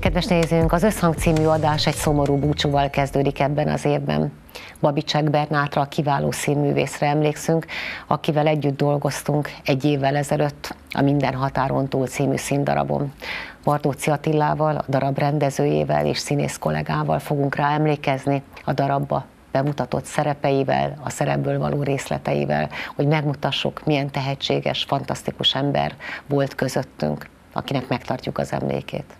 Kedves nézőnk, az Összhang című adás egy szomorú búcsúval kezdődik ebben az évben. Babicsek Bernátra, a kiváló színművészre emlékszünk, akivel együtt dolgoztunk egy évvel ezelőtt a Minden határon túl című színdarabon. Bardóci Attilával, a darab rendezőjével és színész kollégával fogunk rá emlékezni a darabba bemutatott szerepeivel, a szerepből való részleteivel, hogy megmutassuk, milyen tehetséges, fantasztikus ember volt közöttünk, akinek megtartjuk az emlékét.